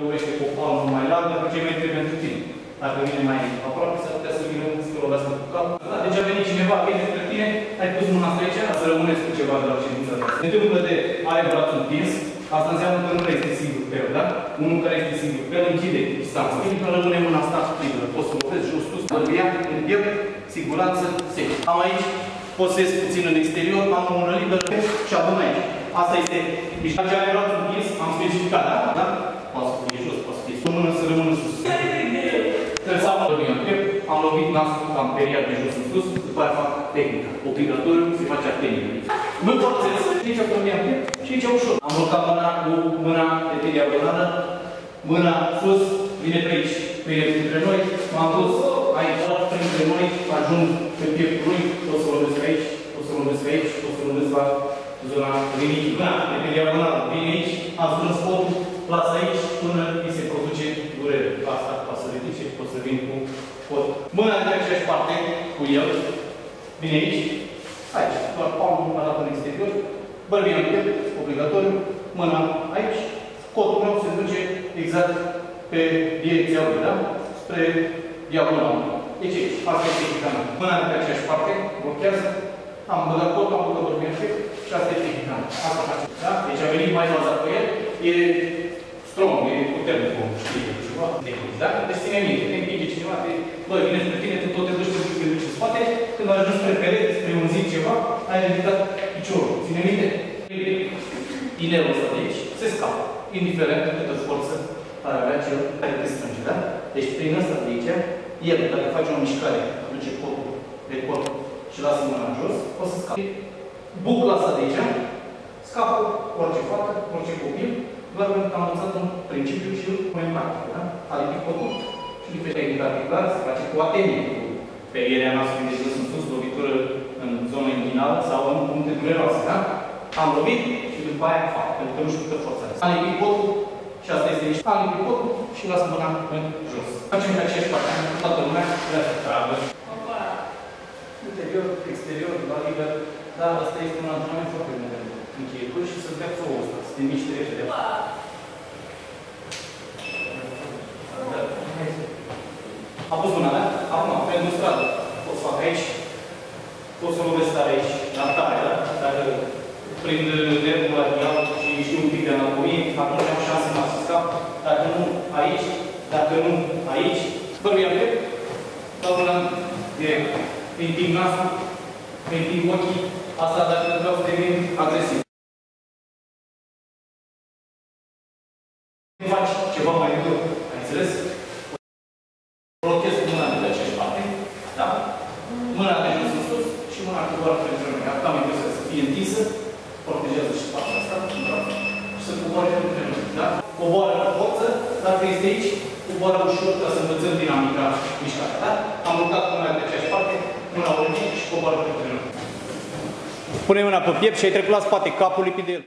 lovește cu o palmă mai largă, ce merge pentru tine. Dacă vine mai aproape, s-ar putea să vină să te lovească cu cap. Da, deci a venit cineva, vine spre tine, ai pus mâna spre aici, să rămâneți cu ceva de la ședința ta. Se întâmplă de are brațul întins, asta înseamnă că nu este singur pe el, da? Unul care este singur pe el închide distanța. Când rămâne mâna asta liberă, poți să lovezi jos, sus, bărbia, în piept, siguranță, sec. Am aici, poți să ies puțin în exterior, am o mână liberă și adun aici. Asta este mișcarea de brațul întins, am specificat, da? da? Mână să rămână sus. Trebuie să am lovit în piept, am lovit nasul, am periat de jos în sus, după aia fac tehnica. Obligatoriu se face tehnică. Nu forțez, aici am lovit în piept și aici ușor. Am urcat mâna cu mâna de pe diagonală, mâna sus, vine pe aici, vine printre noi, m-am dus aici, printre noi, ajung pe pieptul lui, o să lovesc aici, o să lovesc aici, o să lovesc la zona rinichii. Mâna de pe diagonală, vine aici, am strâns potul, las aici, până îi se produce durere. Asta poate să ridice, pot să vin cu pot. Mâna de aceeași parte cu el, vine aici, aici, doar palmul arată în exterior, bărbia în piept, obligatoriu, mâna aici, cotul meu se duce exact pe direcția lui, da? Spre diagonală. Deci aici, asta este tehnica mea. Mâna de pe aceeași parte, blochează, am băgat cotul, am băgat bărbia în piept și asta e tehnica mea. Asta face. Da? Deci a venit mai bazat pe el, e strong, e puternic, cum știi ceva. Da? Deci ține minte, te împinge cineva, te, bă, vine spre tine, tu tot te duci, te duci, te duci în spate, când ajungi spre perete, spre un zid ceva, ai ridicat piciorul. Ține minte? Inerul ăsta de aici se scapă, indiferent de câtă forță ar avea cel care te strânge, da? Deci prin ăsta de aici, el, dacă face o mișcare, aduce cotul de cot și lasă mâna jos, o să scape. Bucla asta de aici, scapă orice fată, orice copil, doar pentru că am învățat un principiu și mai practic, da? Adică cotul și diferite tehnica articulară se face cu atenie, cu perierea noastră de jos în sus, lovitură în zona inguinală sau în puncte dureroase, da? Am lovit și după aia fac, pentru că nu știu cât forța Am lipit cotul și asta este niște. Am lipit cotul și las mâna în jos. Facem pe aceeași parte, toată lumea, vrea să tragă. Interior, exterior, la liber, dar asta este un antrenament foarte bun de încheieturi și să-ți dea flow ăsta, să te miști repede. A pus mâna, da? Acum, pentru stradă, pot să fac aici, pot să lovesc tare aici, la tare, da? Dacă prind nervul radial și știu un pic de anatomie, atunci am șanse mari să scap. Dacă nu, aici, dacă nu, aici, bărbia pe, dau mâna direct. Împing nasul, împing ochii, asta dacă vreau să devin agresiv. faci ceva mai dur, ai înțeles? Blochez cu mâna de pe aceeași parte, da? Mâna de jos în sus și mâna cu doar pentru noi. Atâta mai trebuie să fie întinsă, protejează și partea asta, și să coboare între noi, da? Coboară cu forță, dacă este aici, coboară ușor ca să învățăm dinamica mișcarea, da? Am lucrat cu mâna de pe aceeași parte, mâna o și coboară între noi. Pune mâna pe piept și ai trecut la spate, capul lipit de el.